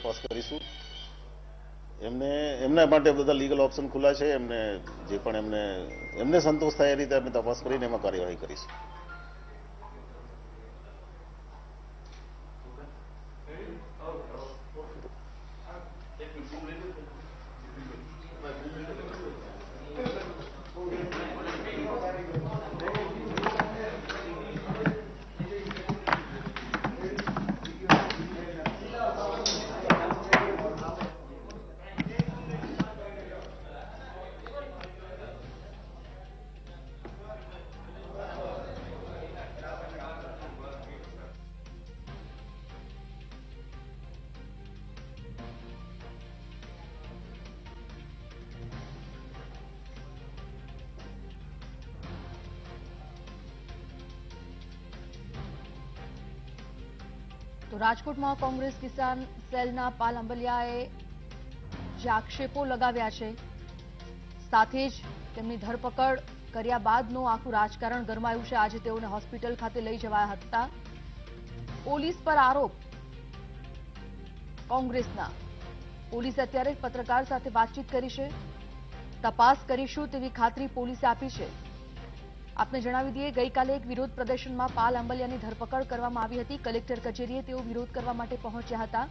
તપાસ કરીશું. એમને, એમના માટે બધા લીગલ ઓપ્શન ખુલ્લા છે. એમને જે પણ એમને એમને સંતોષ થાય એ રીતે અમે તપાસ કરીને એમાં કાર્યવાહી કરીશું. તો રાજકોટમાં કોંગ્રેસ કિસાન સેલના પાલ અંબલિયાએ જે આક્ષેપો લગાવ્યા છે, સાથે જ તેમની ધરપકડ કર્યા બાદનું આખું રાજકારણ ગરમાયું છે. આજે તેઓને હોસ્પિટલ ખાતે લઈ જવાયા હતા. પોલીસ પર આરોપ કોંગ્રેસના. પોલીસે અત્યારે પત્રકાર સાથે વાતચીત કરી છે. તપાસ કરીશું તેવી ખાતરી પોલીસે આપી છે. આપને જણાવી દઈએ, ગઈકાલે એક વિરોધ પ્રદર્શનમાં પાલ આંબલિયાની ધરપકડ કરવામાં આવી હતી. કલેક્ટર કચેરીએ તેઓ વિરોધ કરવા માટે પહોંચ્યા હતા.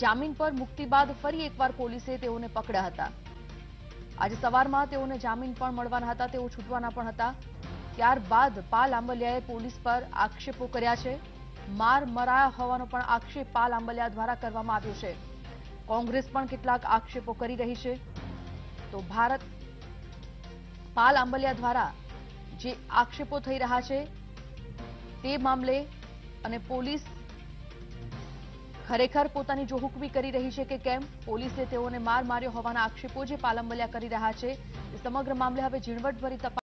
જામીન પર મુક્તિ બાદ ફરી એકવાર પોલીસે તેઓને પકડ્યા હતા. આજે સવારમાં તેઓને જામીન પણ મળવાના હતા, તેઓ છૂટવાના પણ હતા. ત્યારબાદ પાલ આંબલિયાએ પોલીસ પર આક્ષેપો કર્યા છે. માર મરાયા હોવાનો પણ આક્ષેપ પાલ આંબલિયા દ્વારા કરવામાં આવ્યો છે. કોંગ્રેસ પણ કેટલાક આક્ષેપો કરી રહી છે. તો ભારત પાલ આંબલિયા દ્વારા જે આક્ષેપો થઈ રહ્યા છે, તે મામલે અને પોલીસ ખરેખર પોતાની જોહુકમી કરી રહી છે કે કેમ, પોલીસે તેઓને માર માર્યો હોવાના આક્ષેપો જે પાલંબલિયા કરી રહ્યા છે સમગ્ર મામલે હવે ઝીણવટભરી તપાસ